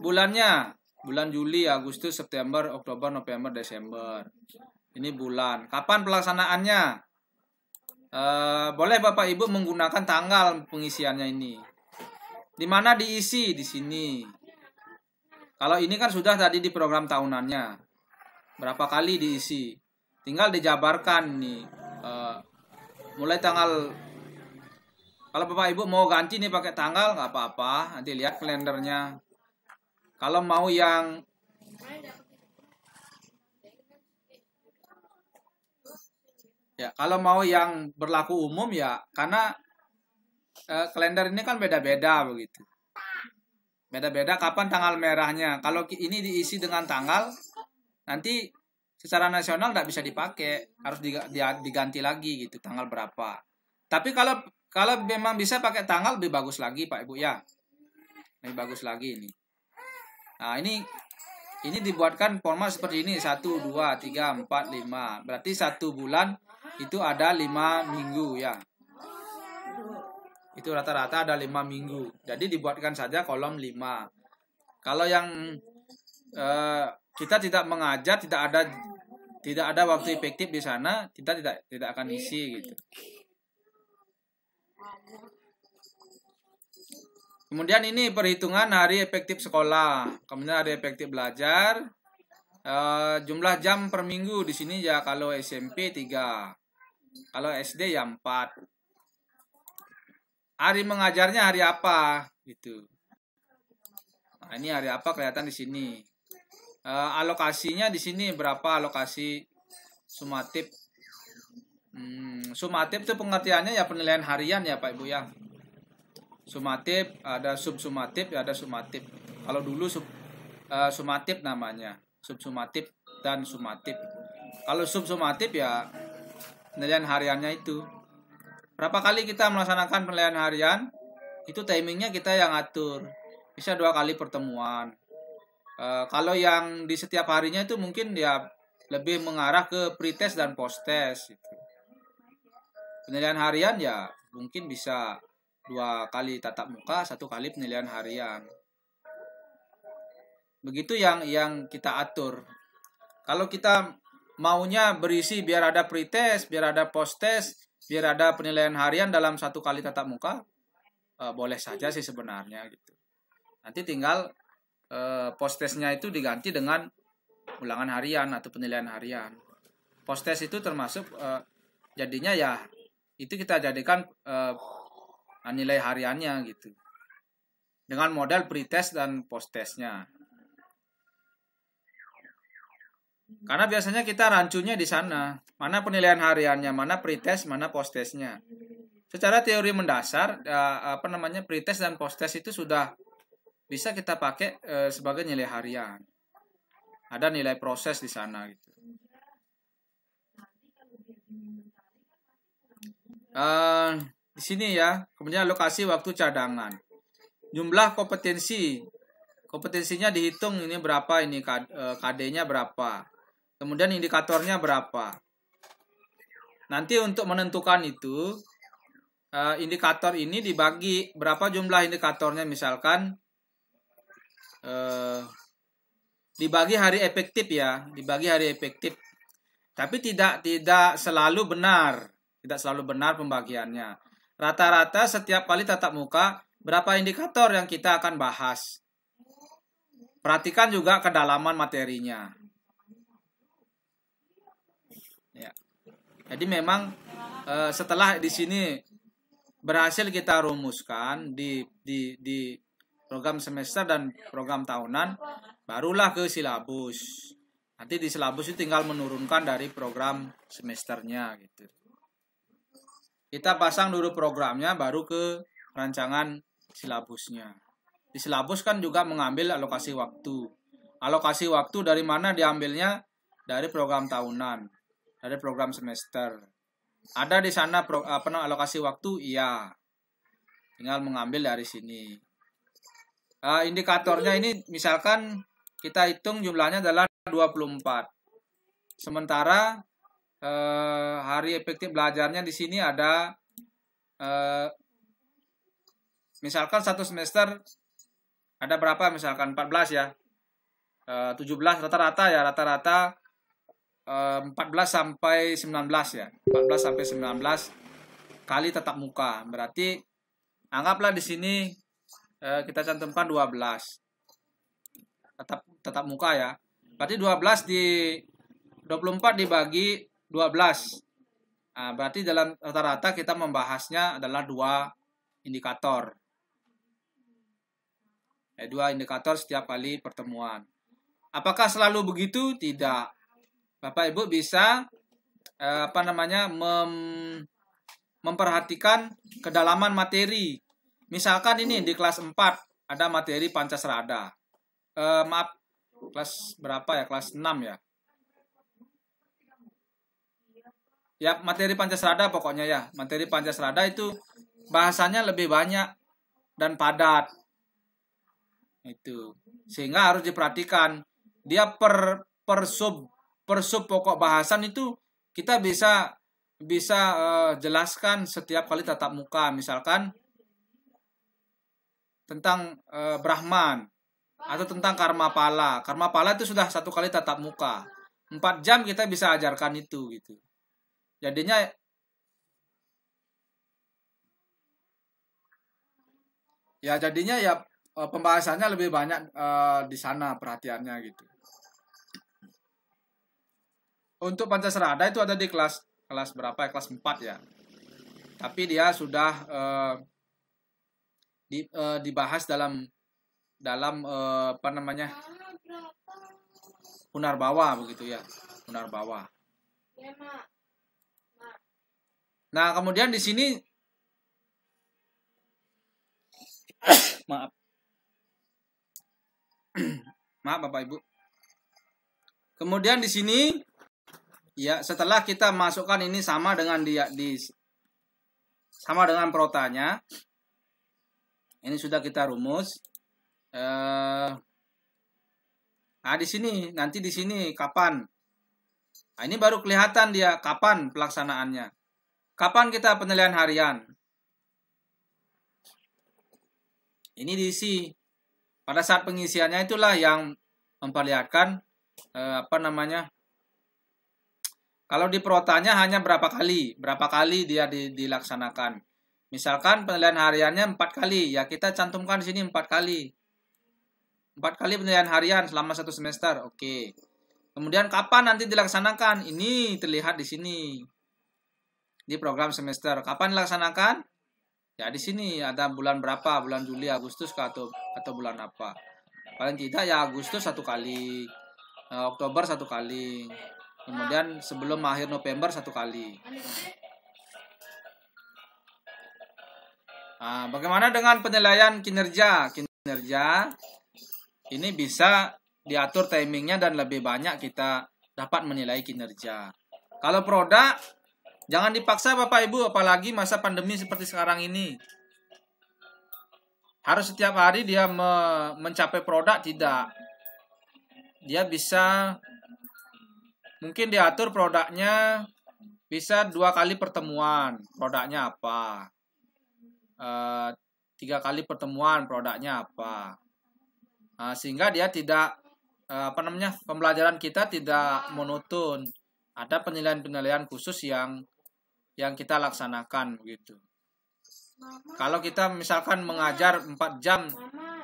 bulannya, bulan Juli, Agustus, September, Oktober, November, Desember. Ini bulan. Kapan pelaksanaannya? Uh, boleh Bapak Ibu menggunakan tanggal pengisiannya ini. Di mana diisi di sini. Kalau ini kan sudah tadi di program tahunannya. Berapa kali diisi? tinggal dijabarkan nih uh, mulai tanggal kalau bapak ibu mau ganti nih pakai tanggal nggak apa-apa nanti lihat kalendernya kalau mau yang ya. Kalau mau yang berlaku umum ya karena uh, kalender ini kan beda-beda begitu. Beda-beda kapan tanggal merahnya. Kalau ini diisi dengan tanggal nanti secara nasional tidak bisa dipakai. Harus diganti lagi gitu tanggal berapa. Tapi kalau kalau memang bisa pakai tanggal lebih bagus lagi pak ibu ya. Lebih bagus lagi ini. Nah ini ini dibuatkan format seperti ini. Satu dua tiga empat lima. Berarti satu bulan itu ada lima minggu ya. Itu rata-rata ada lima minggu. Jadi dibuatkan saja kolom lima. Kalau yang eh, kita tidak mengajar tidak ada tidak ada waktu efektif di sana kita tidak tidak akan isi gitu. Kemudian ini perhitungan hari efektif sekolah. Kemudian hari efektif belajar. Uh, jumlah jam per minggu di sini ya kalau SMP 3 kalau SD ya 4 hari mengajarnya hari apa? Gitu. Nah, ini hari apa kelihatan di sini. Uh, alokasinya di sini berapa? Alokasi sumatip. Hmm, sumatip itu pengertiannya ya penilaian harian ya Pak Ibu ya. Sumatip ada sub sumatip ya ada sumatip. Kalau dulu sub uh, sumatip namanya. Sub sumatip dan sumatip. Kalau sub sumatip ya penilaian hariannya itu berapa kali kita melaksanakan penilaian harian itu timingnya kita yang atur bisa dua kali pertemuan Uh, kalau yang di setiap harinya itu mungkin ya lebih mengarah ke pretest dan post-test. Gitu. Penilaian harian ya mungkin bisa dua kali tatap muka, satu kali penilaian harian. Begitu yang yang kita atur. Kalau kita maunya berisi biar ada pretest, biar ada post-test, biar ada penilaian harian dalam satu kali tatap muka, eh, boleh saja sih sebenarnya gitu. Nanti tinggal eh, post-testnya itu diganti dengan ulangan harian atau penilaian harian. Post-test itu termasuk eh, jadinya ya itu kita jadikan nilai hariannya gitu. Dengan model pretest dan post-testnya. Karena biasanya kita rancunya di sana. Mana penilaian hariannya, mana pretest, mana post-testnya. Secara teori mendasar, eh, apa namanya pretest dan post-test itu sudah bisa kita pakai eh, sebagai nilai harian. Ada nilai proses di sana gitu. Eh, di sini ya, kemudian lokasi waktu cadangan. Jumlah kompetensi. Kompetensinya dihitung ini berapa ini eh, KD-nya berapa. Kemudian indikatornya berapa. Nanti untuk menentukan itu eh, indikator ini dibagi berapa jumlah indikatornya misalkan eh, dibagi hari efektif ya, dibagi hari efektif. Tapi tidak tidak selalu benar, tidak selalu benar pembagiannya. Rata-rata setiap kali tatap muka berapa indikator yang kita akan bahas. Perhatikan juga kedalaman materinya. Ya. Jadi memang eh, setelah di sini berhasil kita rumuskan di di di program semester dan program tahunan, barulah ke silabus. Nanti di silabus itu tinggal menurunkan dari program semesternya gitu. Kita pasang dulu programnya baru ke rancangan silabusnya. Di silabus kan juga mengambil alokasi waktu. Alokasi waktu dari mana diambilnya? Dari program tahunan, dari program semester. Ada di sana pro, apa namanya alokasi waktu? Iya. Tinggal mengambil dari sini. Uh, indikatornya ini misalkan kita hitung jumlahnya adalah 24. Sementara uh, hari efektif belajarnya di sini ada uh, misalkan satu semester ada berapa misalkan 14 ya. Uh, 17 rata-rata ya, rata-rata 14 sampai 19 ya. 14 sampai 19 kali tetap muka. Berarti anggaplah di sini uh, kita cantumkan 12. Tetap tetap muka ya. Berarti 12 di 24 dibagi 12. Nah, berarti dalam rata-rata kita membahasnya adalah dua indikator eh, dua indikator setiap kali pertemuan. Apakah selalu begitu? Tidak. Bapak Ibu bisa eh, apa namanya mem, memperhatikan kedalaman materi. Misalkan ini di kelas 4 ada materi Pancasrada. Eh, maaf, kelas berapa ya? Kelas 6 ya. Ya, materi Pancasrada pokoknya ya. Materi Pancasrada itu bahasanya lebih banyak dan padat itu sehingga harus diperhatikan dia per per sub per sub pokok bahasan itu kita bisa bisa uh, jelaskan setiap kali tatap muka. Misalkan tentang uh, Brahman atau tentang karma pala. Karma pala itu sudah satu kali tatap muka. Empat jam kita bisa ajarkan itu gitu. Jadinya ya jadinya ya uh, pembahasannya lebih banyak uh, di sana perhatiannya gitu. Untuk Pancasrada itu ada di kelas kelas berapa ya? Kelas 4 ya. Tapi dia sudah uh, di, uh, dibahas dalam dalam uh, apa namanya? Punar bawah begitu ya. Punar bawah. Nah, kemudian di sini maaf Maaf Bapak Ibu. Kemudian di sini ya setelah kita masukkan ini sama dengan dia di sama dengan protanya. Ini sudah kita rumus. Eh, nah di sini nanti di sini kapan? Nah, ini baru kelihatan dia kapan pelaksanaannya. Kapan kita penilaian harian? Ini diisi pada saat pengisiannya itulah yang memperlihatkan eh, apa namanya Kalau di protanya hanya berapa kali, berapa kali dia di, dilaksanakan. Misalkan penilaian hariannya empat kali, ya kita cantumkan di sini empat kali. Empat kali penilaian harian selama satu semester, oke. Kemudian kapan nanti dilaksanakan? Ini terlihat di sini di program semester. Kapan dilaksanakan? Ya di sini ada bulan berapa, bulan Juli, Agustus atau atau bulan apa. Paling tidak ya Agustus satu kali, eh, Oktober satu kali, kemudian sebelum akhir November satu kali. Nah, bagaimana dengan penilaian kinerja? Kinerja ini bisa diatur timingnya dan lebih banyak kita dapat menilai kinerja. Kalau produk, jangan dipaksa Bapak Ibu, apalagi masa pandemi seperti sekarang ini. Harus setiap hari dia me mencapai produk, tidak. Dia bisa, mungkin diatur produknya bisa dua kali pertemuan, produknya apa? Uh, tiga kali pertemuan produknya apa? Uh, sehingga dia tidak uh, apa namanya pembelajaran kita tidak monoton ada penilaian-penilaian khusus yang yang kita laksanakan begitu kalau kita misalkan mengajar 4 jam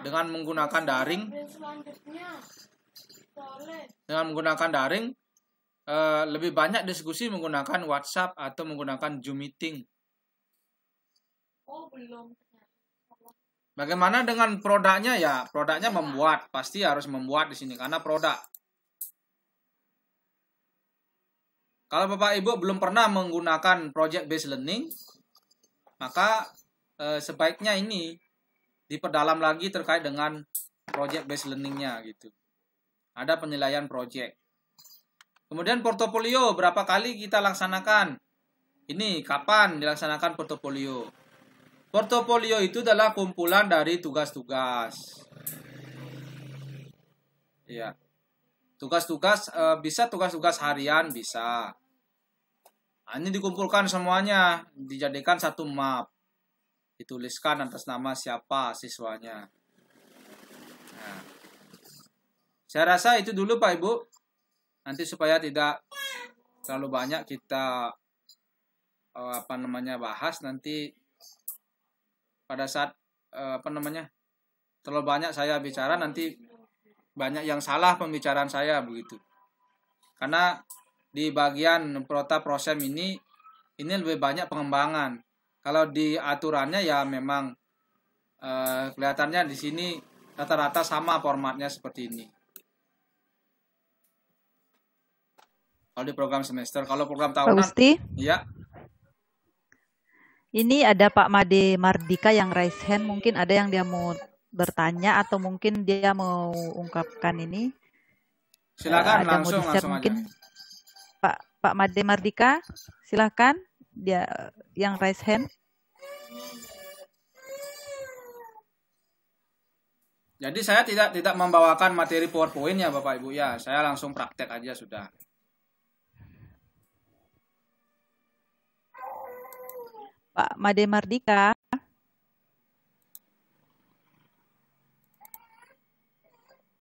dengan menggunakan daring dengan menggunakan daring lebih banyak diskusi menggunakan WhatsApp atau menggunakan Zoom meeting Oh, belum. Bagaimana dengan produknya ya? Produknya membuat, pasti harus membuat di sini karena produk. Kalau Bapak Ibu belum pernah menggunakan project based learning, maka eh, sebaiknya ini diperdalam lagi terkait dengan project based learningnya gitu. Ada penilaian project. Kemudian portofolio berapa kali kita laksanakan? Ini kapan dilaksanakan portofolio? Portofolio itu adalah kumpulan dari tugas-tugas. Ya. Tugas-tugas e, bisa tugas-tugas harian bisa. Nah, ini dikumpulkan semuanya, dijadikan satu map. Dituliskan atas nama siapa siswanya. Nah. Saya rasa itu dulu Pak Ibu. Nanti supaya tidak terlalu banyak kita e, apa namanya bahas nanti pada saat uh, apa namanya terlalu banyak saya bicara nanti banyak yang salah pembicaraan saya begitu. Karena di bagian prota prosem ini ini lebih banyak pengembangan. Kalau di aturannya ya memang uh, kelihatannya di sini rata-rata sama formatnya seperti ini kalau di program semester kalau program tahunan Pak Gusti? ya ini ada Pak Made Mardika yang raise hand. Mungkin ada yang dia mau bertanya atau mungkin dia mau ungkapkan ini. Silakan uh, langsung langsung mungkin. aja. Pak Pak Made Mardika, silakan dia yang raise hand. Jadi saya tidak tidak membawakan materi PowerPoint ya Bapak Ibu ya. Saya langsung praktek aja sudah. Pak Made Mardika.